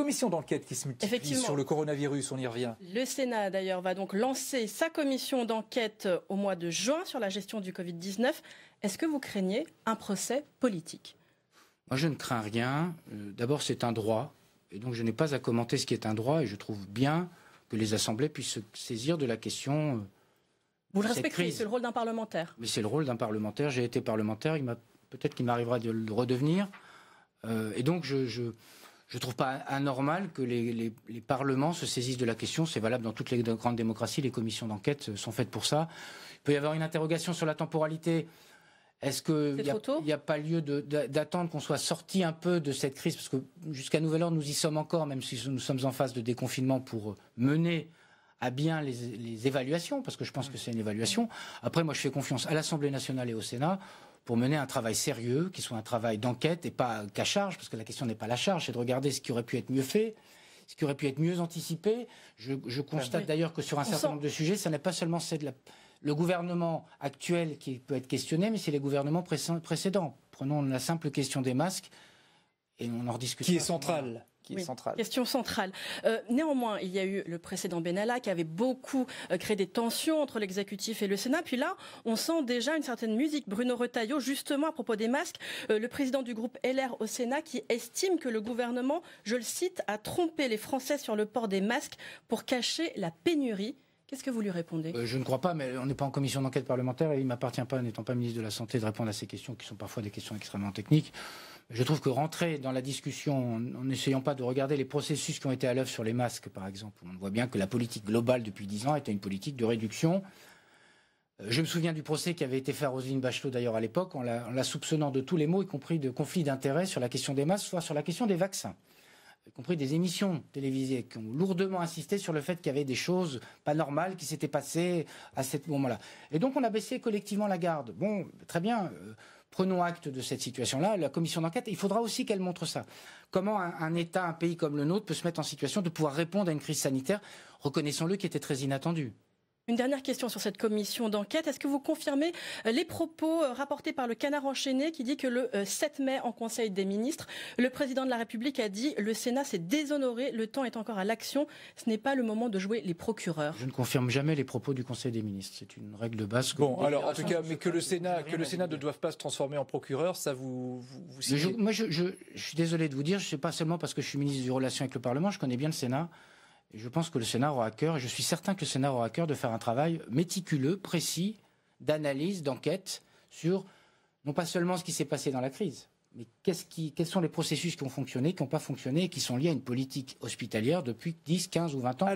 commissions d'enquête qui se multiplient sur le coronavirus, on y revient. Le Sénat, d'ailleurs, va donc lancer sa commission d'enquête au mois de juin sur la gestion du Covid-19. Est-ce que vous craignez un procès politique? Moi, je ne crains rien. Euh, d'abord, c'est un droit. Et donc, je n'ai pas à commenter ce qui est un droit. Et je trouve bien que les assemblées puissent se saisir de la question. Euh, vous le respectez, c'est le rôle d'un parlementaire. Mais c'est le rôle d'un parlementaire. J'ai été parlementaire. Peut-être qu'il m'arrivera de le redevenir. Euh, et donc, je, ne trouve pas anormal que les, parlements se saisissent de la question. C'est valable dans toutes les grandes démocraties. Les commissions d'enquête sont faites pour ça. Il peut y avoir une interrogation sur la temporalité. Est-ce qu'il n'y a, pas lieu d'attendre qu'on soit sorti un peu de cette crise? Parce que jusqu'à nouvel ordre, nous y sommes encore, même si nous sommes en phase de déconfinement pour mener à bien les, évaluations, parce que je pense que c'est une évaluation. Après, moi, je fais confiance à l'Assemblée nationale et au Sénat pour mener un travail sérieux, qui soit un travail d'enquête et pas qu'à charge, parce que la question n'est pas la charge, c'est de regarder ce qui aurait pu être mieux fait, ce qui aurait pu être mieux anticipé. Je, constate d'ailleurs que sur un certain nombre de sujets, ce n'est pas seulement le gouvernement actuel qui peut être questionné, mais c'est les gouvernements précédents. Prenons la simple question des masques et on en rediscute. Qui est centrale Question centrale. Euh, néanmoins, il y a eu le précédent Benalla qui avait beaucoup euh, créé des tensions entre l'exécutif et le Sénat. Puis là, on sent déjà une certaine musique. Bruno Retailleau, justement à propos des masques, euh, le président du groupe LR au Sénat qui estime que le gouvernement, je le cite, a trompé les Français sur le port des masques pour cacher la pénurie. Qu'est-ce que vous lui répondez? Je ne crois pas, mais on n'est pas en commission d'enquête parlementaire et il ne m'appartient pas, n'étant pas ministre de la Santé, de répondre à ces questions qui sont parfois des questions extrêmement techniques. Je trouve que rentrer dans la discussion en n'essayant pas de regarder les processus qui ont été à l'œuvre sur les masques, par exemple, on voit bien que la politique globale depuis dix ans était une politique de réduction. Euh, je me souviens du procès qui avait été fait à Roselyne Bachelot d'ailleurs à l'époque, en la, soupçonnant de tous les maux, y compris de conflits d'intérêts sur la question des masques, soit sur la question des vaccins y compris des émissions télévisées qui ont lourdement insisté sur le fait qu'il y avait des choses pas normales qui s'étaient passées à ce moment-là. Et donc on a baissé collectivement la garde. Bon, très bien. Euh, prenons acte de cette situation-là. La commission d'enquête, il faudra aussi qu'elle montre ça. Comment un, État, un pays comme le nôtre peut se mettre en situation de pouvoir répondre à une crise sanitaire, reconnaissons-le, qui était très inattendue. Une dernière question sur cette commission d'enquête. Est-ce que vous confirmez euh, les propos euh, rapportés par le Canard enchaîné qui dit que le 7 mai, en Conseil des ministres, le président de la République a dit le Sénat s'est déshonoré, le temps est encore à l'action, ce n'est pas le moment de jouer les procureurs. Je ne confirme jamais les propos du Conseil des ministres. C'est une règle de base. Bon, alors en tout cas, mais que le Sénat, que le Sénat ne doive pas se transformer en procureur, ça vous. vous, moi, je, je, suis désolé de vous dire, je ne sais pas seulement parce que je suis ministre du relation avec le Parlement, je connais bien le Sénat. Je pense que le Sénat aura à cœur, et je suis certain que le Sénat aura à cœur de faire un travail méticuleux, précis, d'analyse, d'enquête sur non pas seulement ce qui s'est passé dans la crise, mais quels sont les processus qui ont fonctionné, qui n'ont pas fonctionné et qui sont liés à une politique hospitalière depuis 10, 15 ou 20 ans.